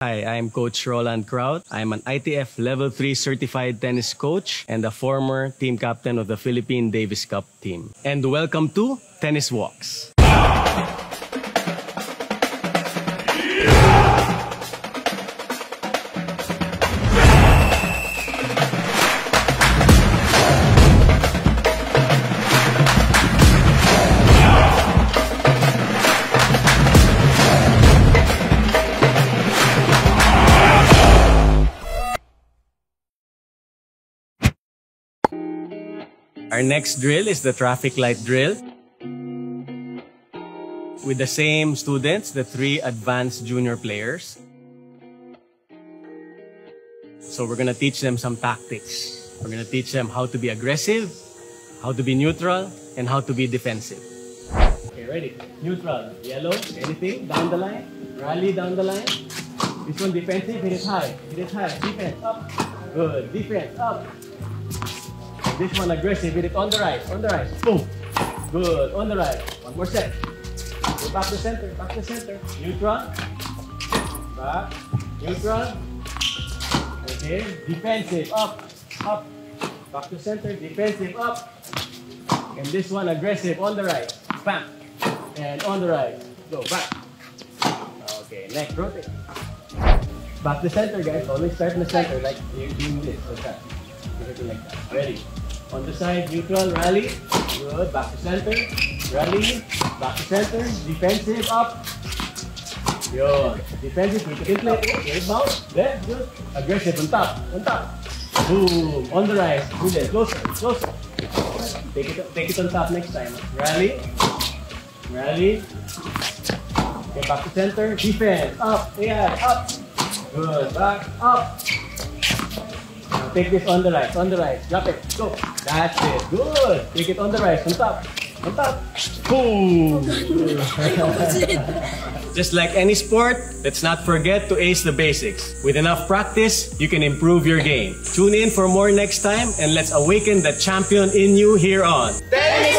Hi, I'm Coach Roland Kraut. I'm an ITF Level 3 certified tennis coach and a former team captain of the Philippine Davis Cup team. And welcome to Tennis Walks. Our next drill is the traffic light drill. With the same students, the three advanced junior players. So we're gonna teach them some tactics. We're gonna teach them how to be aggressive, how to be neutral, and how to be defensive. Okay, ready? Neutral, yellow, anything, down the line, rally down the line. This one defensive, hit it high, hit it high, defense, up. Good, defense, up. This one aggressive, hit it on the right, on the right. Boom. Good, on the right. One more set. Go back to center, back to center. Neutral. Back. Neutral. Okay. Defensive, up, up. Back to center, defensive, up. And this one aggressive, on the right. Bam. And on the right. Go, back. Okay, next, rotate. Back to center, guys. Always start in the center, like you're doing this, like that. You're like that. Ready? On the side, neutral, rally. Good. Back to center. Rally. Back to center. Defensive, up. Good. Defensive, we can play. Good bounce. Left, good. Aggressive, on top. On top. Boom. On the right. Good. Closer. Closer. Take it, take it on top next time. Rally. Rally. Okay, back to center. Defense. Up. Yeah, up. Good. Back. Up. Now take this on the right, on the right. Drop it. Go. That's it. Good. Take it on the right, on top. On top. Boom. Just like any sport, let's not forget to ace the basics. With enough practice, you can improve your game. Tune in for more next time and let's awaken the champion in you here on Tennis